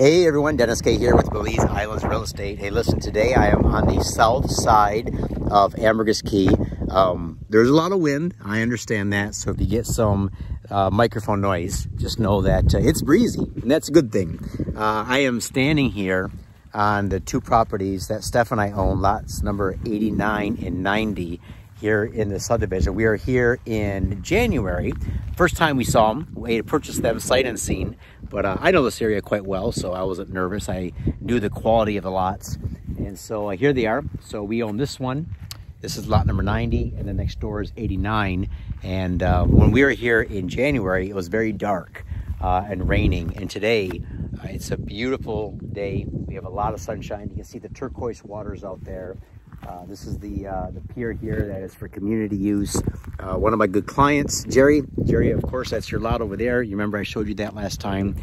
Hey everyone, Dennis Kay here with Belize Islands Real Estate. Hey listen, today I am on the south side of Ambergris Caye. Um, there's a lot of wind, I understand that, so if you get some uh, microphone noise, just know that uh, it's breezy, and that's a good thing. Uh, I am standing here on the two properties that Steph and I own, lots number 89 and 90 here in the subdivision. We are here in January. First time we saw them, we purchased them sight unseen. But uh, I know this area quite well, so I wasn't nervous. I knew the quality of the lots. And so uh, here they are. So we own this one. This is lot number 90, and the next door is 89. And uh, when we were here in January, it was very dark uh, and raining. And today, uh, it's a beautiful day. We have a lot of sunshine. You can see the turquoise waters out there. Uh, this is the uh, the pier here that is for community use. Uh, one of my good clients, Jerry. Jerry, of course, that's your lot over there. You remember I showed you that last time.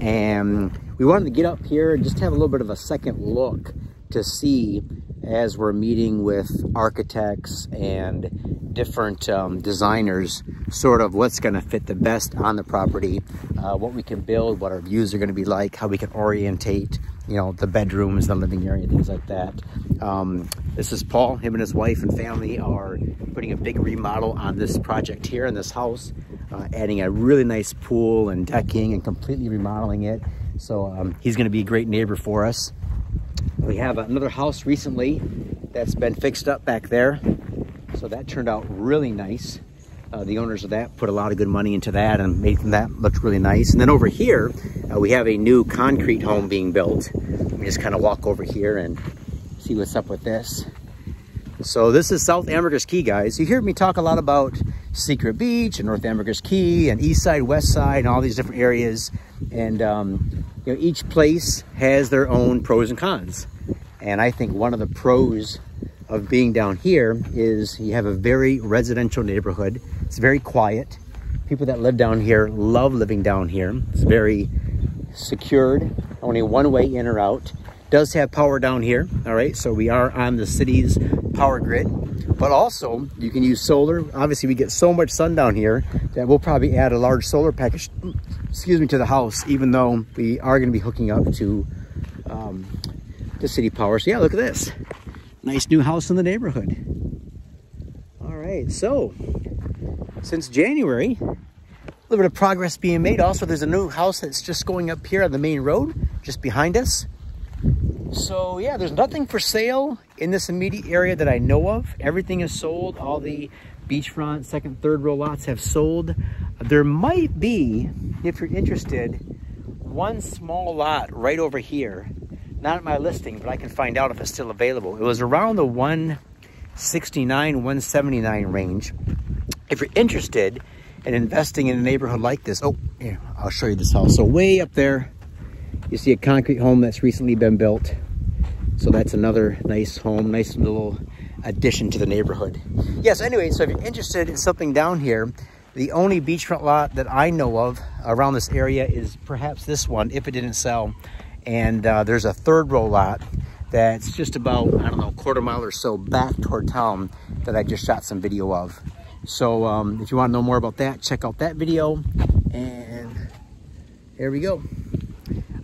And we wanted to get up here and just have a little bit of a second look to see as we're meeting with architects and different um, designers, sort of what's going to fit the best on the property, uh, what we can build, what our views are going to be like, how we can orientate, you know, the bedrooms, the living area, things like that. Um, this is Paul, him and his wife and family are putting a big remodel on this project here in this house, uh, adding a really nice pool and decking and completely remodeling it. So um, he's going to be a great neighbor for us. We have another house recently that's been fixed up back there. So that turned out really nice. Uh, the owners of that put a lot of good money into that and made that look really nice. And then over here, uh, we have a new concrete home being built. Let me just kind of walk over here and see what's up with this. So this is South Ambergris Caye, guys. You hear me talk a lot about Secret Beach and North Ambergris Caye and East Side, West Side, and all these different areas. And um, you know, each place has their own pros and cons. And I think one of the pros of being down here is you have a very residential neighborhood. It's very quiet. People that live down here love living down here. It's very secured, only one way in or out. Does have power down here, all right? So we are on the city's power grid, but also you can use solar. Obviously we get so much sun down here that we'll probably add a large solar package, excuse me, to the house, even though we are gonna be hooking up to um, the city power. So yeah, look at this. Nice new house in the neighborhood. All right, so since January, a little bit of progress being made. Also, there's a new house that's just going up here on the main road, just behind us. So yeah, there's nothing for sale in this immediate area that I know of. Everything is sold. All the beachfront, second, third row lots have sold. There might be, if you're interested, one small lot right over here not at my listing, but I can find out if it's still available. It was around the 169, 179 range. If you're interested in investing in a neighborhood like this, oh, I'll show you this house. So way up there, you see a concrete home that's recently been built. So that's another nice home, nice little addition to the neighborhood. Yes, anyway, so if you're interested in something down here, the only beachfront lot that I know of around this area is perhaps this one, if it didn't sell. And uh, there's a third row lot that's just about, I don't know, quarter mile or so back toward town that I just shot some video of. So um, if you want to know more about that, check out that video. And here we go.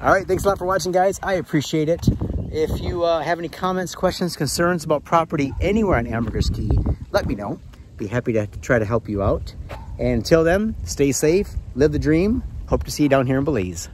All right, thanks a lot for watching, guys. I appreciate it. If you uh, have any comments, questions, concerns about property anywhere on Ambergris Caye, let me know. Be happy to try to help you out. And until then, stay safe, live the dream. Hope to see you down here in Belize.